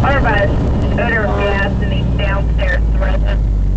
Or by odor of gas in these downstairs residents.